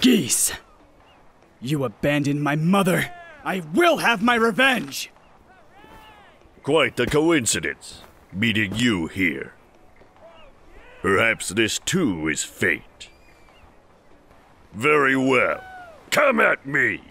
Geese! You abandoned my mother! I will have my revenge! Quite a coincidence, meeting you here. Perhaps this too is fate. Very well. Come at me!